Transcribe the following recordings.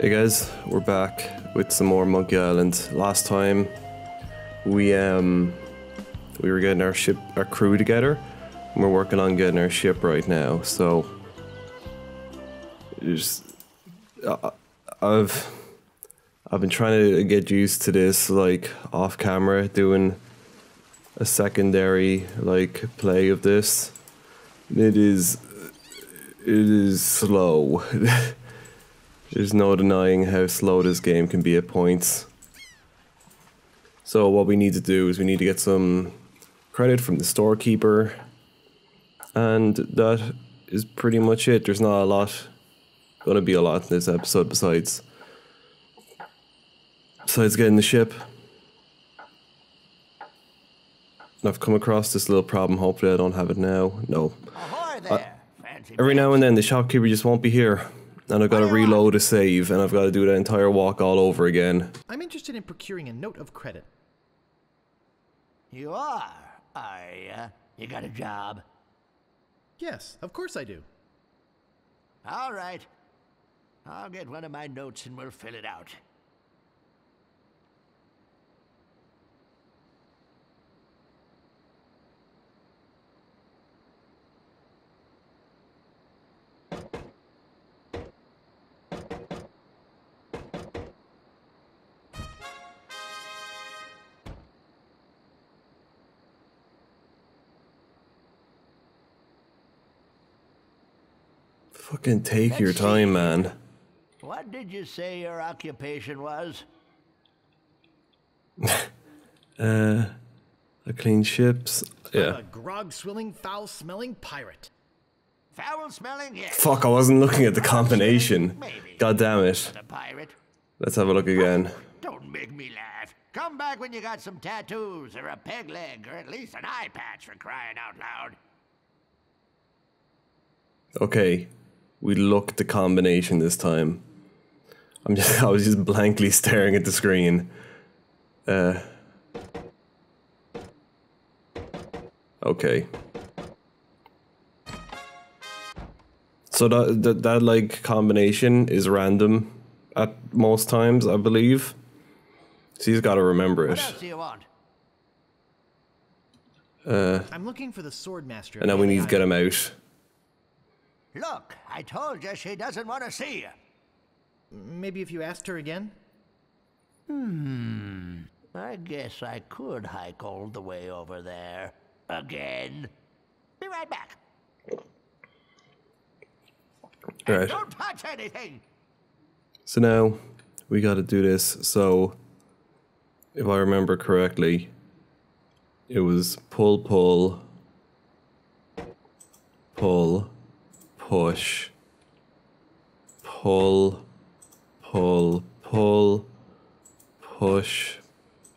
Hey guys, we're back with some more Monkey Island. Last time we um we were getting our ship our crew together and we're working on getting our ship right now. So just uh, I've I've been trying to get used to this like off camera doing a secondary like play of this. It is it is slow. There's no denying how slow this game can be at points. So what we need to do is we need to get some credit from the storekeeper. And that is pretty much it. There's not a lot gonna be a lot in this episode besides besides getting the ship. I've come across this little problem. Hopefully I don't have it now. No. Ahoy uh, there, fancy Every now and then the shopkeeper just won't be here. And I've got to What do you want? reload a save and I've got to do that entire walk all over again. I'm interested in procuring a note of credit. You are, are ya? You got a job? Yes, of course I do. All right. I'll get one of my notes and we'll fill it out. Fucking take your Let's see. time, man. What did you say your occupation was? uh, I clean ships. I'm Yeah. a grog swilling, foul smelling pirate. Foul smelling? Yes. Fuck, I wasn't looking at the combination. Maybe. God damn it. A pirate? Let's have a look again. Don't make me laugh. Come back when you got some tattoos or a peg leg or at least an eye patch for crying out loud. Okay. We look at the combination this time. I'm just I was just blankly staring at the screen. Uh Okay. So that, that that like combination is random at most times, I believe. So he's got to remember it. What else do you want? I'm looking for the sword master. And then we need to get him out. Look, I told you she doesn't want to see you. Maybe if you asked her again? Hmm. I guess I could hike all the way over there. Again. Be right back. Right. Don't touch anything! So now we got to do this. So if I remember correctly, it was pull, pull, pull, push, pull, pull, pull, push,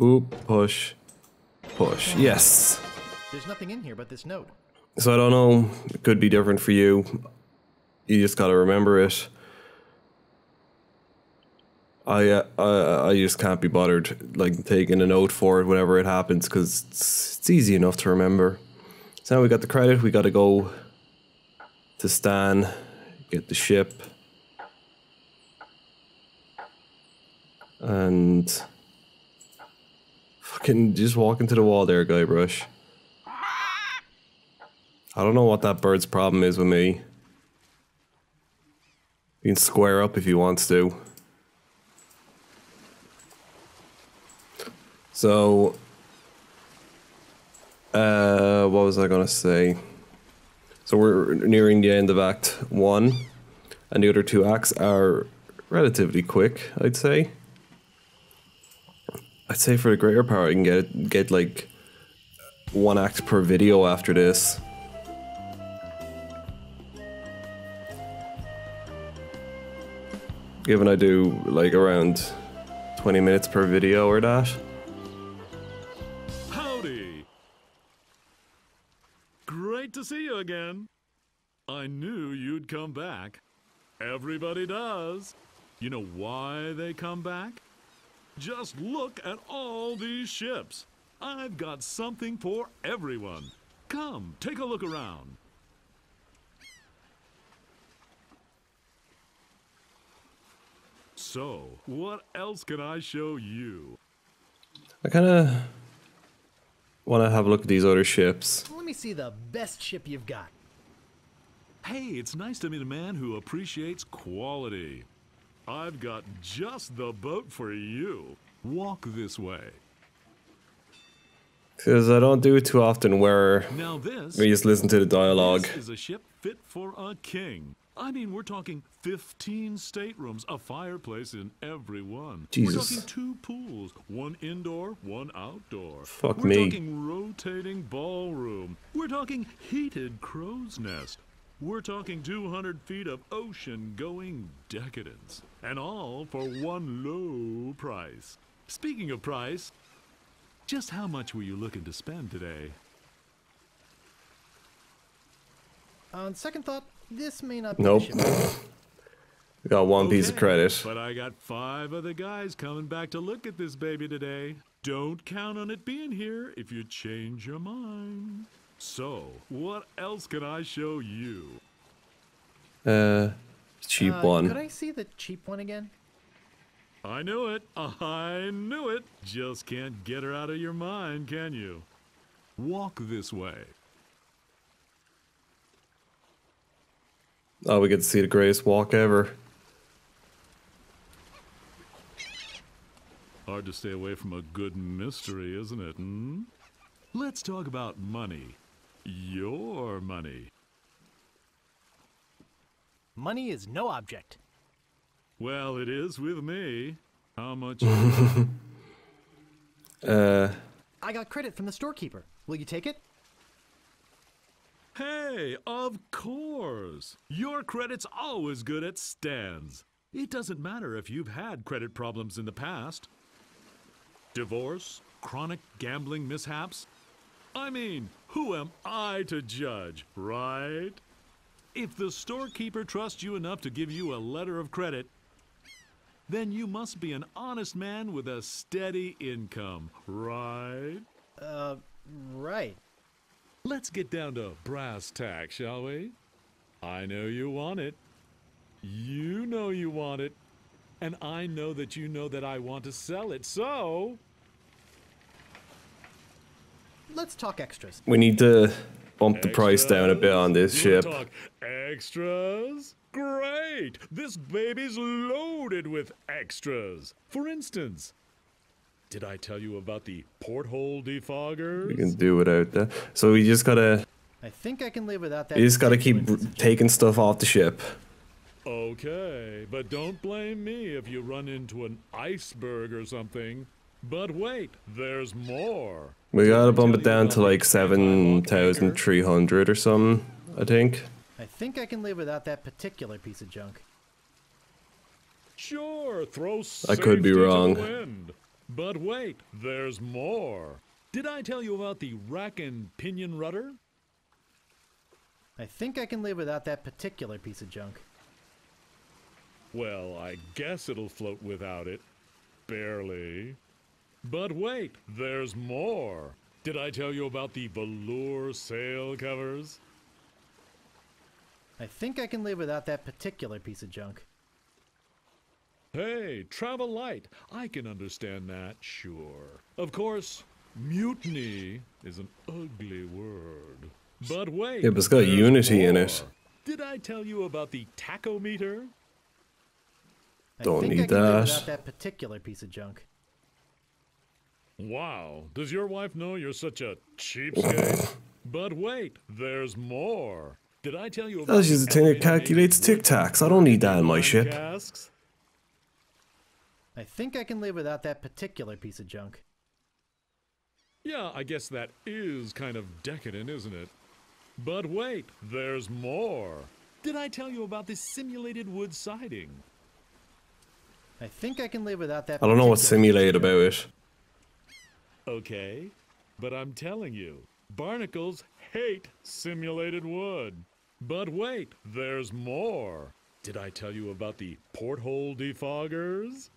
oop, push, push. Yes. There's nothing in here but this note. So I don't know. It could be different for you. You just got to remember it. I, uh, I I just can't be bothered like taking a note for it whenever it happens because it's, it's easy enough to remember. So now we got the credit. We got to go to Stan, get the ship, and fucking just walk into the wall there, Guybrush. I don't know what that bird's problem is with me. You can square up if he wants to. So, uh, what was I gonna say? So we're nearing the end of Act One, and the other two acts are relatively quick, I'd say. I'd say for the greater part, I can get get like one act per video after this. Given I do like around 20 minutes per video or that. Again. I knew you'd come back. Everybody does. You know why they come back? Just look at all these ships. I've got something for everyone. Come, take a look around. So, what else can I show you? I kind of want to have a look at these other ships. Let me see the best ship you've got. Hey, it's nice to meet a man who appreciates quality. I've got just the boat for you. Walk this way. Because I don't do it too often where Now this we just listen to the dialogue. This is a ship fit for a king. I mean, we're talking 15 staterooms, a fireplace in every one. Jesus. We're talking two pools, one indoor, one outdoor. Fuck we're me. talking rotating ballroom. We're talking heated crow's nest. We're talking 200 feet of ocean-going decadence. And all for one low price. Speaking of price, just how much were you looking to spend today? On second thought, this may not be Nope. We got one piece of credit. But I got five other guys coming back to look at this baby today. Don't count on it being here if you change your mind. So, what else can I show you? Uh, cheap Uh, one. Could I see the cheap one again? I knew it. I knew it. Just can't get her out of your mind, can you? Walk this way. Oh, we get to see the greatest walk ever. Hard to stay away from a good mystery, isn't it? Hmm? Let's talk about money. Your money. Money is no object. Well, it is with me. How much? Uh, I got credit from the storekeeper. Will you take it? Hey, of course. Your credit's always good at Stan's. It doesn't matter if you've had credit problems in the past. Divorce, chronic gambling mishaps. I mean, who am I to judge, right? If the storekeeper trusts you enough to give you a letter of credit, then you must be an honest man with a steady income, right? Uh, right. Let's get down to brass tacks, shall we? I know you want it. You know you want it. And I know that you know that I want to sell it, so. Let's talk extras. we need to bump the price down a bit on this Extras? ship. Talk extras? Great! This baby's loaded with extras. For instance, did I tell you about the porthole defoggers? We can do without that. So we just gotta, I think I can live without that. you just gotta keep particular piece of taking stuff off the ship. Okay, but don't blame me if you run into an iceberg or something. But wait, there's more. We gotta bump it down to like the seven thousand three hundred or something. I think. I think I can live without that particular piece of junk. Sure, throw I could be safety to the wrong. But wait, there's more. Did I tell you about the rack and pinion rudder? I think I can live without that particular piece of junk. Well, I guess it'll float without it. Barely. But wait, there's more. Did I tell you about the velour sail covers? I think I can live without that particular piece of junk. Hey, travel light. I can understand that, sure. Of course, mutiny is an ugly word. But wait. Yeah, but it's got there's unity in it. Did I tell you about the tachometer? I Don't think I need can live that. without that particular piece of junk. Wow, does your wife know you're such a cheapskate? but wait, there's more. Did I tell you about That's just the a thing that calculates tic tacs. I don't need that in my wine ship. Casks? I think I can live without that particular piece of junk. Yeah, I guess that is kind of decadent, isn't it? But wait, there's more. Did I tell you about this simulated wood siding? I think I can live without that. I don't know what's particular piece of simulated about it. Okay, but I'm telling you, barnacles hate simulated wood. But wait, there's more. Did I tell you about the porthole defoggers?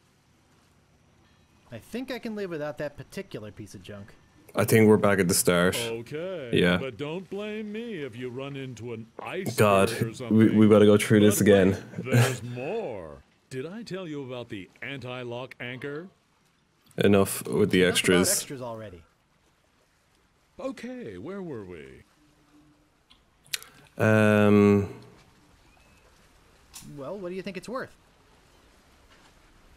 I think I can live without that particular piece of junk. I think we're back at the start. Okay. Yeah. But don't blame me if you run into an iceberg God, or we, something. we gotta go through this again. wait, there's more. Did I tell you about the anti-lock anchor? Enough with the Enough extras. extras already. Okay, where were we? Um, Well, what do you think it's worth?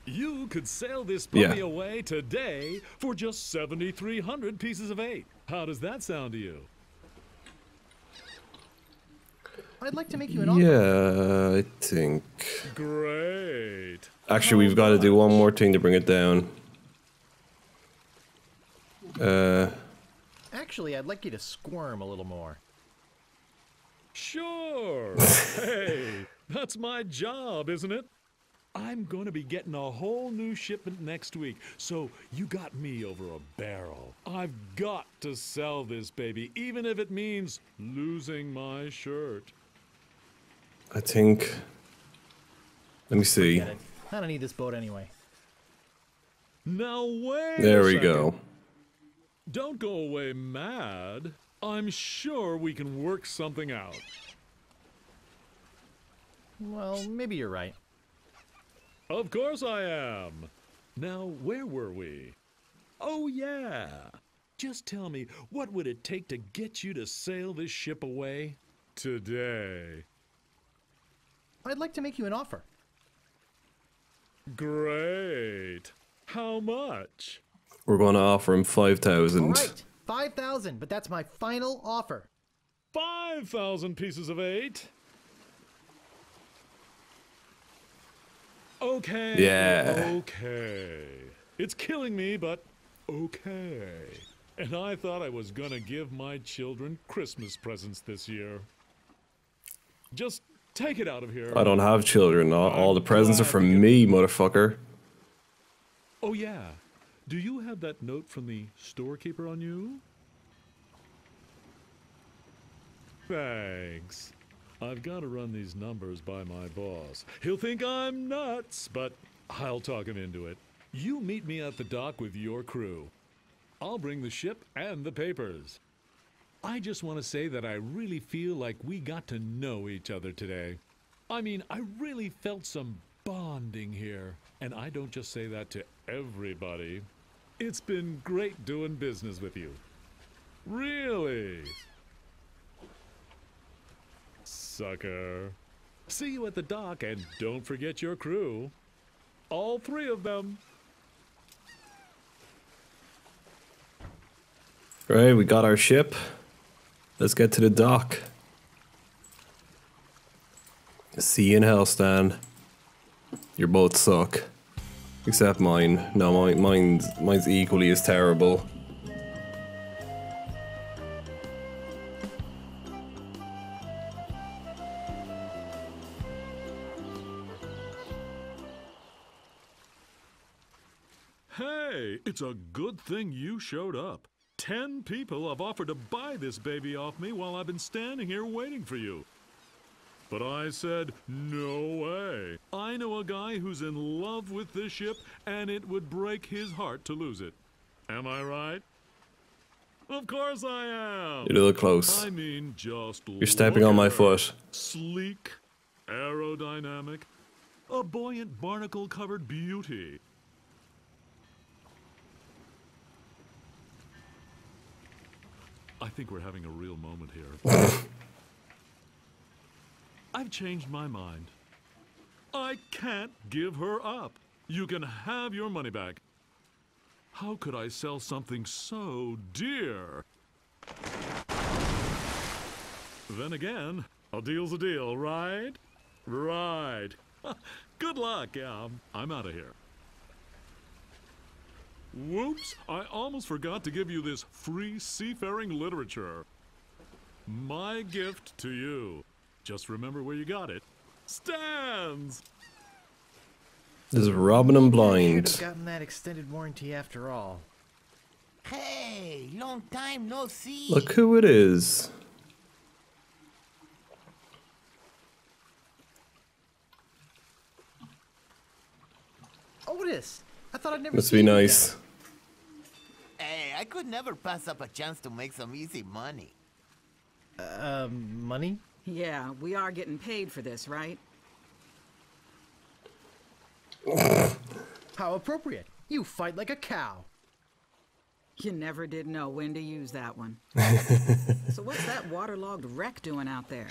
You could sell this Yeah. puppy away today for just 7,300 pieces of eight. How does that sound to you? I'd like to make you an offer. yeah, I think. Great. Actually, we've got to do one more thing to bring it down. Uh, Actually, I'd like you to squirm a little more. Sure. hey, that's my job, isn't it? I'm going to be getting a whole new shipment next week, so you got me over a barrel. I've got to sell this baby, even if it means losing my shirt. I think. Let me see. Get? I don't need this boat anyway. Now wait. There we go. Don't go away mad. I'm sure we can work something out. Well, maybe you're right. Of course I am. Now, where were we? Oh, yeah. Just tell me, what would it take to get you to sail this ship away? Today. I'd like to make you an offer. Great. How much? We're going to offer him 5,000. right, 5,000, but that's my final offer. 5,000 pieces of eight. Okay. Yeah. Okay. It's killing me, but okay. And I thought I was gonna give my children Christmas presents this year. Just take it out of here. I don't have children. All, all the presents are for me, motherfucker. Oh, yeah. Do you have that note from the storekeeper on you? Thanks. I've got to run these numbers by my boss. He'll think I'm nuts, but I'll talk him into it. You meet me at the dock with your crew. I'll bring the ship and the papers. I just want to say that I really feel like we got to know each other today. I mean, I really felt some bonding here. And I don't just say that to everybody. It's been great doing business with you. Really? Sucker. See you at the dock and don't forget your crew. All three of them. Right, we got our ship. Let's get to the dock. See you in hell, Stan. Your boats suck. Except mine. No, mine, mine's, mine's equally as terrible. It's a good thing you showed up. Ten people have offered to buy this baby off me while I've been standing here waiting for you. But I said, no way. I know a guy who's in love with this ship, and it would break his heart to lose it. Am I right? Of course I am. You're a little close. I mean, just You're stepping on my foot. Sleek, aerodynamic, a buoyant barnacle covered beauty. I think we're having a real moment here. I've changed my mind. I can't give her up. You can have your money back. How could I sell something so dear? Then again, a deal's a deal, right? Right. Good luck. Yeah, I'm, I'm out of here. Whoops, I almost forgot to give you this free seafaring literature. My gift to you. Just remember where you got it. Stan's! This is Robin and Should Blind. have gotten that extended warranty after all. Hey, long time no see. Look who it is. Otis! I thought I'd never Must see be you again. nice. Hey, I could never pass up a chance to make some easy money. Um, money? Yeah, we are getting paid for this, right? How appropriate. You fight like a cow. You never did know when to use that one. so what's that waterlogged wreck doing out there?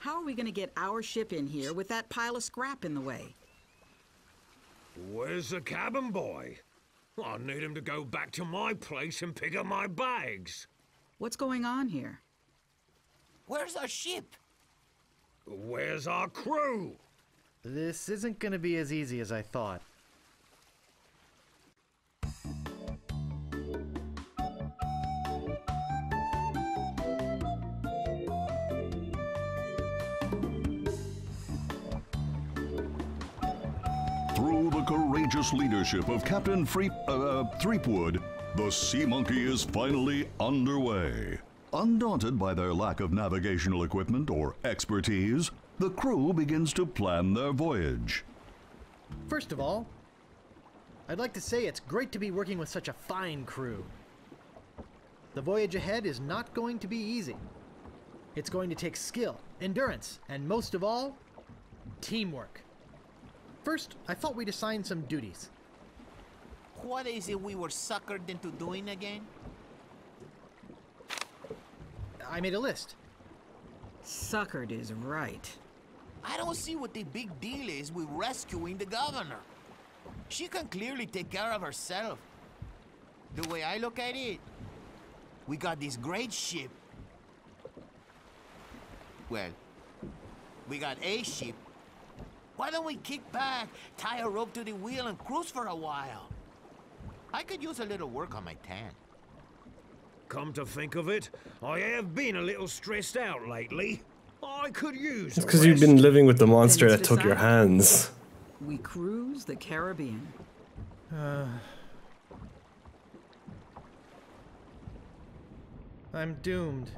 How are we gonna get our ship in here with that pile of scrap in the way? Where's the cabin boy? I need him to go back to my place and pick up my bags. What's going on here? Where's our ship? Where's our crew? This isn't gonna be as easy as I thought. The courageous leadership of Captain Freep, uh, Threepwood, the Sea Monkey is finally underway. Undaunted by their lack of navigational equipment or expertise, the crew begins to plan their voyage. First of all, I'd like to say it's great to be working with such a fine crew. The voyage ahead is not going to be easy. It's going to take skill, endurance, and most of all, teamwork. First, I thought we'd assign some duties. What is it we were suckered into doing again? I made a list. Suckered is right. I don't see what the big deal is with rescuing the governor. She can clearly take care of herself. The way I look at it, we got this great ship. Well, we got a ship. Why don't we kick back, tie a rope to the wheel, and cruise for a while? I could use a little work on my tan. Come to think of it, I have been a little stressed out lately. I could use It's because you've been living with the monster that took your hands. We cruise the Caribbean. Uh, I'm doomed.